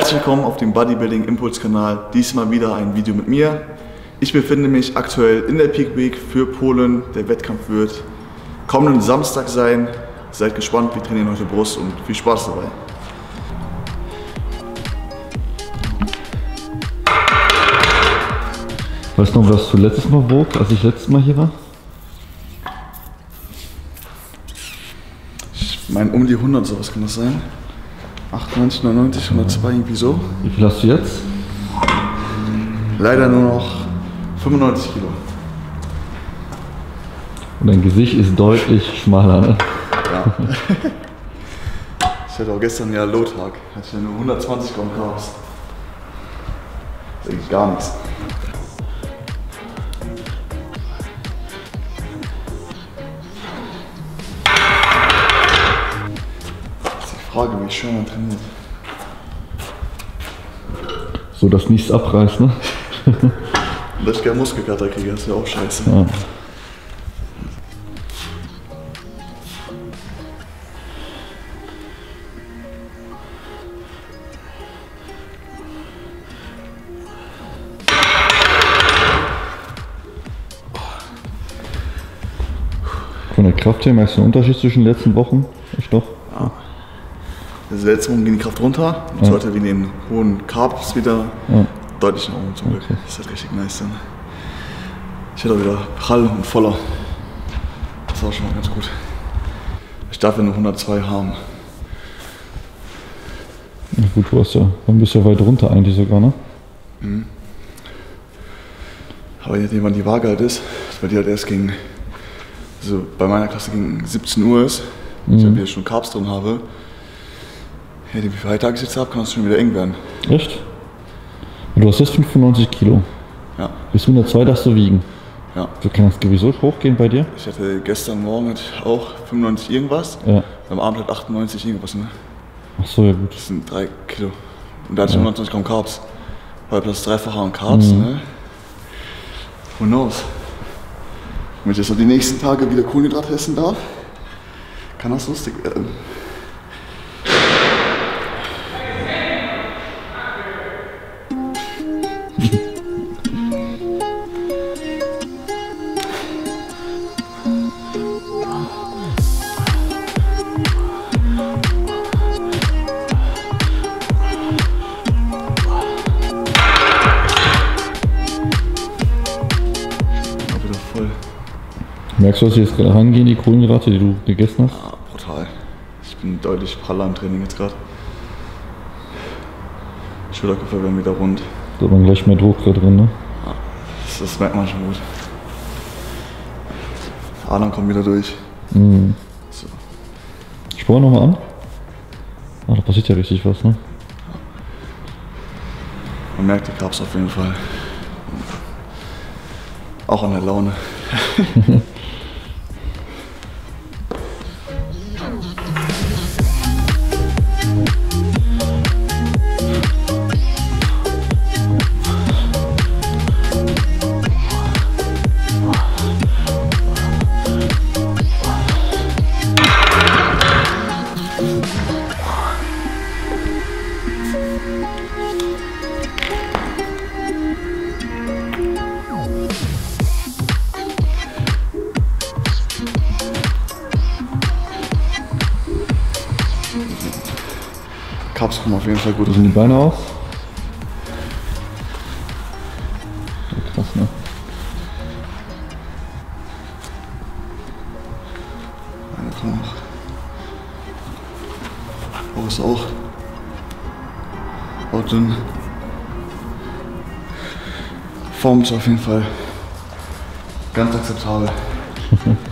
Herzlich willkommen auf dem Bodybuilding Impulse Kanal. Diesmal wieder ein Video mit mir. Ich befinde mich aktuell in der Peak Week für Polen. Der Wettkampf wird kommenden Samstag sein. Seid gespannt, wir trainieren heute Brust und viel Spaß dabei. Weißt du noch, was du letztes Mal wog, als ich letztes Mal hier war? Ich meine, um die 100 sowas kann das sein. 98, 99, 102, irgendwie so. Wie viel hast du jetzt? Leider nur noch 95 Kilo. Und dein Gesicht ist deutlich schmaler, ne? Ja. ich hatte auch gestern ja Low-Tag. Hatte ich ja nur 120 Gramm Carbs. Das ist eigentlich gar nichts. Frage, wie schön man trainiert. So, dass nichts abreißt, ne? Dass ich keinen Muskelkater kriege, das ist ja auch scheiße. Ja. Von der Kraft her merkst du einen Unterschied zwischen den letzten Wochen? Ich doch. Also letzte Woche ging die Kraft runter und Ja. heute wegen den hohen Carbs wieder Ja. deutlich nach oben zum Glück. Okay. Das ist halt richtig nice dann. Ich werde auch wieder prall und voller. Das auch schon mal ganz gut. Ich darf ja nur 102 haben. Na gut, du hast ja, du ja weit runter eigentlich sogar, ne? Aber je nachdem, wann die Waage halt ist, weil die halt erst gegen, also bei meiner Klasse gegen 17 Uhr ist, ich habe hier schon Carbs drin habe, ja, die wie viele Tage ich jetzt habe, kann es schon wieder eng werden. Echt? Du hast jetzt 95 Kilo. Ja, Bis 102 darfst du wiegen. ja. So kann das Gewicht so hochgehen bei dir? Ich hatte gestern Morgen auch 95 irgendwas, Ja. am Abend halt 98 irgendwas, ne? Ach so, ja gut. Das sind drei Kilo. Und da hatte ich 120 Gramm Carbs. Weil plus dreifacher an Carbs, ne? Who knows? Wenn ich jetzt so die nächsten Tage wieder Kohlenhydrate essen darf, kann das lustig werden. Merkst du, dass sie jetzt gerade rangehen, die Kohlenhydrate, die du gegessen hast? Ah, brutal. Ich bin deutlich praller im Training jetzt gerade. Schulterkörper werden wieder rund. Da hat man gleich mehr Druck da drin, ne? Das, das merkt man schon gut. Adern kommt wieder durch. Mhm. So. Spor nochmal an. Ah, da passiert ja richtig was, ne? Man merkt die Carbs auf jeden Fall. Auch an der Laune. auf jeden Fall gut Wie sehen die Beine aus? Krass, ne? Eine kommt noch. Oh, ist auch. Auch dünn. Form ist auf jeden Fall ganz akzeptabel.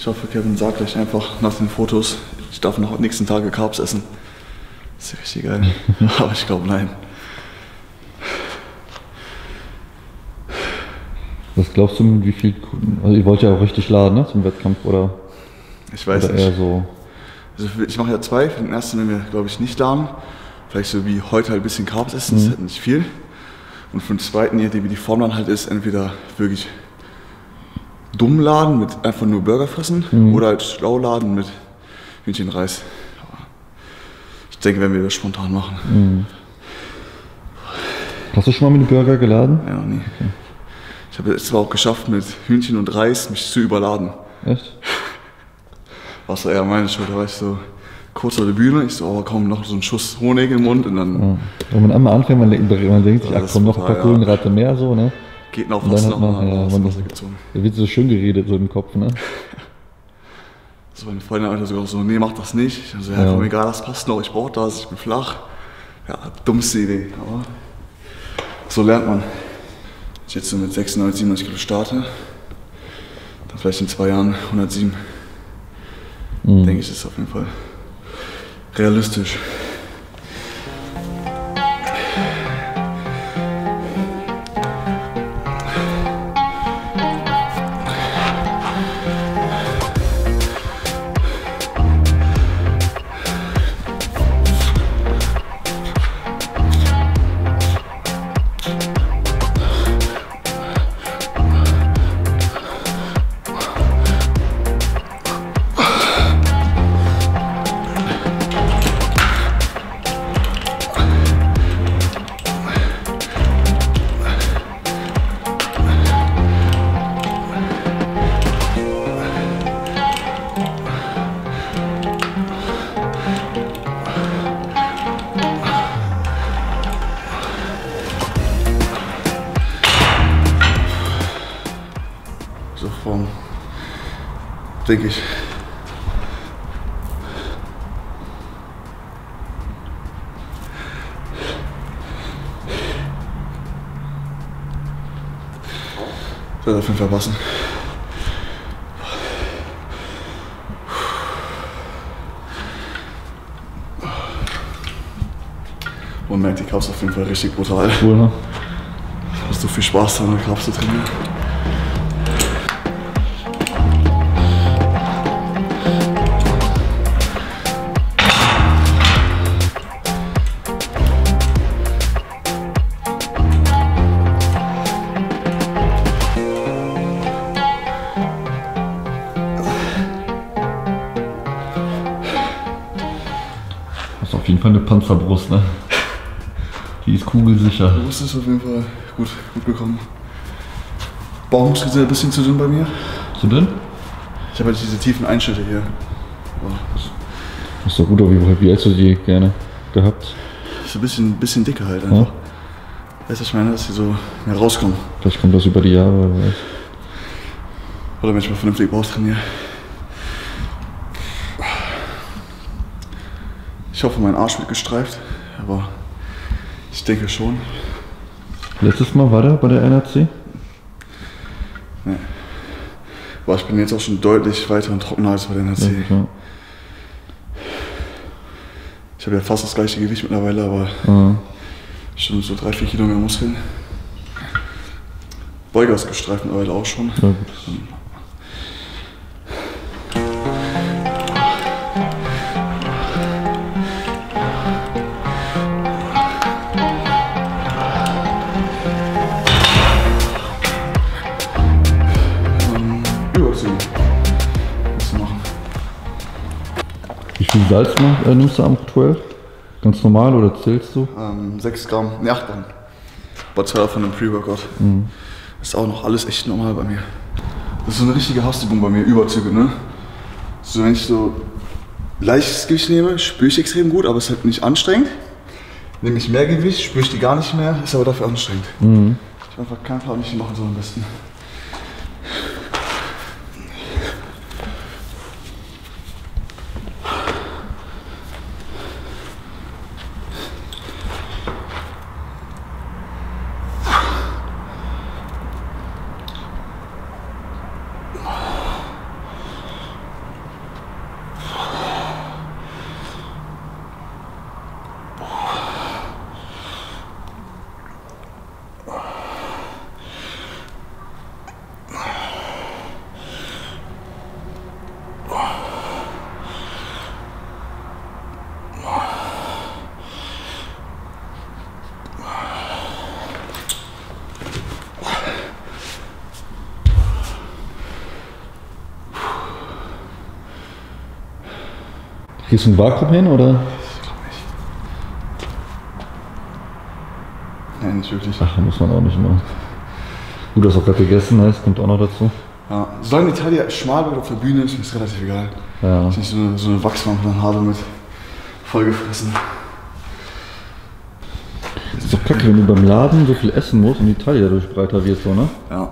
Ich hoffe, Kevin sagt gleich einfach nach den Fotos, ich darf noch nächsten Tage Carbs essen. Das ist richtig geil. Aber ich glaube, nein. Was glaubst du, mit wie viel. Also, ihr wollt ja auch richtig laden, ne? Zum Wettkampf oder, Ich weiß oder nicht. so. Also ich mache ja zwei. Für den ersten werden wir, glaube ich, nicht laden. Vielleicht so wie heute halt ein bisschen Carbs essen, das ist halt nicht viel. Und für den zweiten, je nachdem wie die Form dann halt ist, entweder wirklich dumm laden mit einfach nur Burger fressen oder halt schlau laden mit Hühnchenreis. Aber ich denke, wenn wir das spontan machen. Hast du schon mal mit Burger geladen? Ja, noch nie. Ich habe es zwar auch geschafft, mit Hühnchen und Reis mich zu überladen. Echt? War so eher meine Schuld, da war ich so kurz auf der Bühne, ich so, oh komm, noch so ein Schuss Honig im Mund und dann Wenn man einmal anfängt, man, denkt- man denkt sich, Ja, ach komm, noch ein paar brutal, ja. Kohlenhydrate mehr, so, ne? Geht noch was dann noch hat man, mal ja, aus dem Wasser gezogen. Da wird so schön geredet, so im Kopf, ne? So meine Freundin hat sogar so, nee, mach das nicht. Ich so, ja, Ja. komm, egal, das passt noch, ich brauch das, ich bin flach. Ja, dummste Idee, aber so lernt man. Wenn ich jetzt so mit 96, 97 Kilo starte, dann vielleicht in zwei Jahren 107, Mhm. denke ich, ist auf jeden Fall realistisch. Denke ich. Soll auf jeden Fall passen. Man merkt, die Cups auf jeden Fall richtig brutal. Cool, ne? Hast du viel Spaß daran, Cups zu trainieren? Ist auf jeden Fall eine Panzerbrust, ne? Die ist kugelsicher. Du bist es auf jeden Fall gut, gut gekommen. Bauchmuskeln sind ein bisschen zu dünn bei mir. Du drin? Ich habe halt diese tiefen Einschnitte hier. Oh, Ist doch gut Fall. Wie hättest du die gerne gehabt? ist ein bisschen, bisschen dicker halt einfach. Weißt du, ich meine? Dass die so mehr rauskommen. Vielleicht kommt das über die Jahre. Oder wenn ich mal vernünftig Bauch trainiere. Ich hoffe, mein Arsch wird gestreift. Aber ich denke schon. Letztes Mal war der bei der NRC? Aber ich bin jetzt auch schon deutlich weiter und trockener als bei den HC. Ja. Ich habe ja fast das gleiche Gewicht mittlerweile, aber Ja. schon so drei, vier Kilo mehr Muskeln. Beuger ist gestreift mittlerweile auch schon. Ja, Salz äh, nimmst du am 12? Ganz normal oder zählst du? Ähm, 6 Gramm, ne 8 Gramm. 12 von dem Pre-Workout. Ist auch noch alles echt normal bei mir. Das ist so eine richtige Hassübung bei mir, Überzüge, ne? So, wenn ich so leichtes Gewicht nehme, spüre ich extrem gut, aber es ist halt nicht anstrengend. Nehme ich mehr Gewicht, spüre ich die gar nicht mehr, ist aber dafür anstrengend. Ich will einfach keinen Fall nicht machen, so am besten. Gehst du ein Vakuum hin oder? Ich glaube nicht. Nein, nicht wirklich. Ach, muss man auch nicht machen. Gut, dass du auch gerade gegessen hast, kommt auch noch dazu. Ja, solange die Taille schmal wird auf der Bühne, ist mir das relativ egal. Ja. Ich nicht so eine, so eine Wachswampe dann habe mit vollgefressen. ist doch kacke, wenn du beim Laden so viel essen musst und die Taille dadurch breiter wird, so, ne? Ja.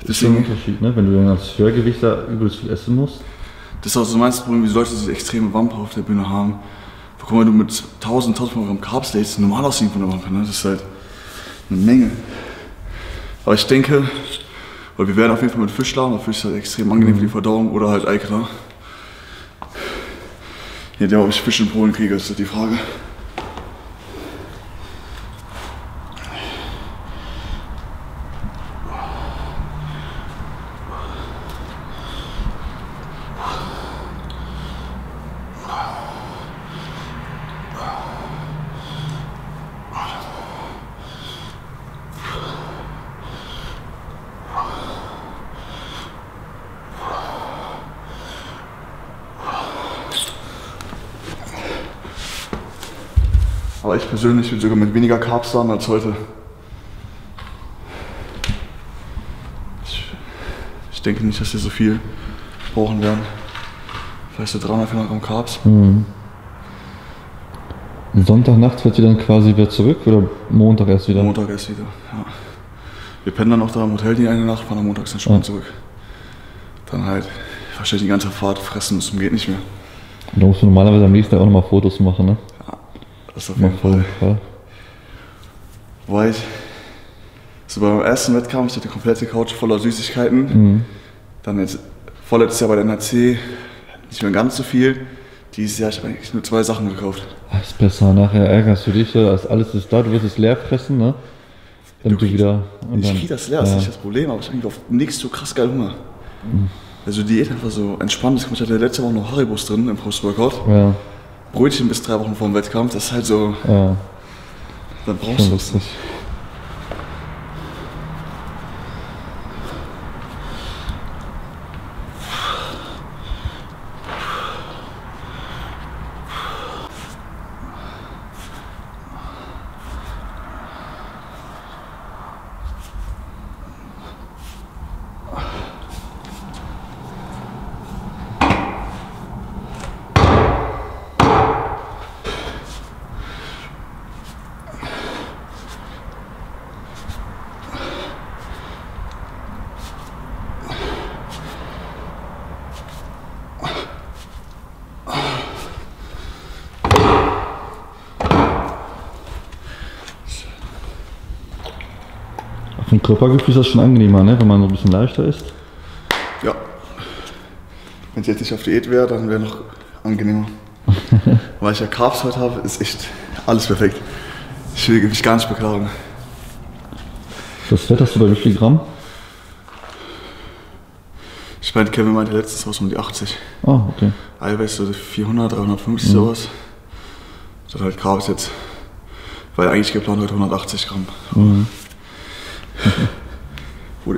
Das ist schon ein Unterschied, ne? Wenn du dann als Schwergewicht da übelst viel essen musst. Das ist auch so mein Problem, wie Leute diese extreme Wampe auf der Bühne haben. Guck mal, du mit 1000, 1000 Gramm Carbs lädst, normal aussehen von der Wampe, ne? Das ist halt eine Menge. Aber ich denke, weil wir werden auf jeden Fall mit Fisch laden, weil Fisch ist halt extrem angenehm für die Verdauung oder halt Eikra. Ja, der, ob ich Fisch in Polen kriege, ist die Frage. Ich persönlich sogar mit weniger Carbs laden als heute. Ich, denke nicht, dass wir so viel brauchen werden. Vielleicht so 300, 400 Gramm Carbs. Und Sonntagnachts fährt ihr dann quasi wieder zurück oder Montag erst wieder? Montag erst wieder. Ja. Wir pennen dann auch da im Hotel die eine Nacht, fahren am Montag dann schon Ja. zurück. Dann halt wahrscheinlich die ganze Fahrt fressen zum geht nicht mehr. Und da musst du normalerweise am nächsten Tag auch nochmal Fotos machen, ne? Das ist auf jeden voll, Fall. Ich so beim ersten Wettkampf, ich hatte komplette Couch voller Süßigkeiten. Mhm. Dann jetzt vorletztes Jahr bei der NRC nicht mehr ganz so viel. Dieses Jahr habe ich eigentlich nur zwei Sachen gekauft. Ah, Ist besser, nachher ärgerst du dich, ja, das alles ist da, du wirst es leer fressen, ne? Damit du, kriegst- wieder. Und ich dann, kriege das leer, das ist nicht das Problem, aber ich habe eigentlich auf nichts so krass geil Hunger. Also Diät einfach so entspannt. Ich hatte letzte Woche noch Haribus drin im Post-Workout. Ja, Brötchen bis drei Wochen vor dem Wettkampf, das ist halt so, ja, dann brauchst du es. lustig. Körpergefühl ist das schon angenehmer, ne? Wenn man so ein bisschen leichter ist. Ja. Wenn ich jetzt nicht auf Diät wäre, dann wäre noch angenehmer. Weil ich ja Carbs heute habe, ist echt alles perfekt. Ich will mich gar nicht beklagen. Das Fett hast du bei wie viel Gramm? Ich meine, Kevin meinte letztens was um die 80. Ah, okay. Eiweiß so 400, 350 sowas. Dann halt Carbs jetzt. Weil eigentlich geplant heute 180 Gramm. Wurde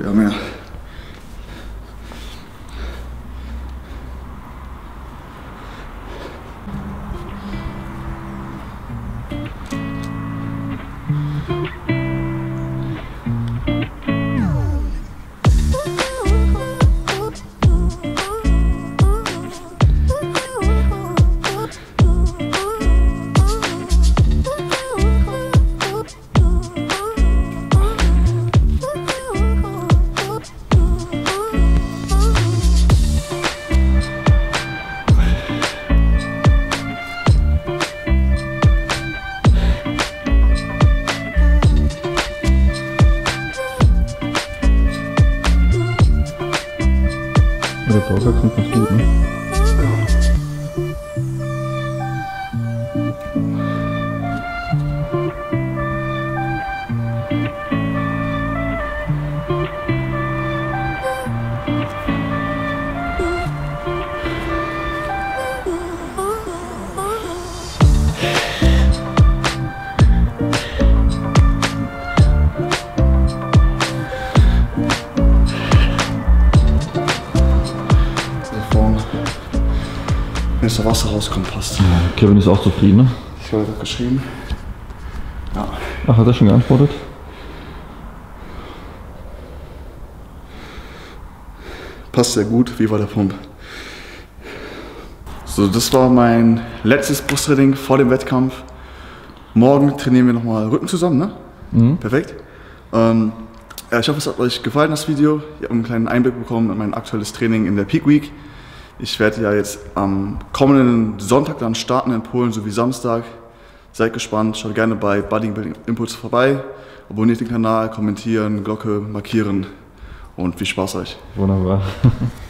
ja mehr. Ja, der Burger klingt ganz gut, Wasser rauskommt, passt. Kevin ist auch zufrieden, ne? Ich habe gerade geschrieben. Ja. Ach, hat er schon geantwortet? Passt sehr gut. Wie war der Pump? So, das war mein letztes Brusttraining vor dem Wettkampf. Morgen trainieren wir nochmal Rücken zusammen, ne? Mhm. Perfekt. Ähm, ja, ich hoffe, es hat euch gefallen, das Video. Ihr habt einen kleinen Einblick bekommen in mein aktuelles Training in der Peak Week. Ich werde ja jetzt am kommenden Sonntag dann starten in Polen sowie Samstag. Seid gespannt, schaut gerne bei Bodybuilding Impulse vorbei. Abonniert den Kanal, kommentieren, Glocke markieren und viel Spaß euch. Wunderbar.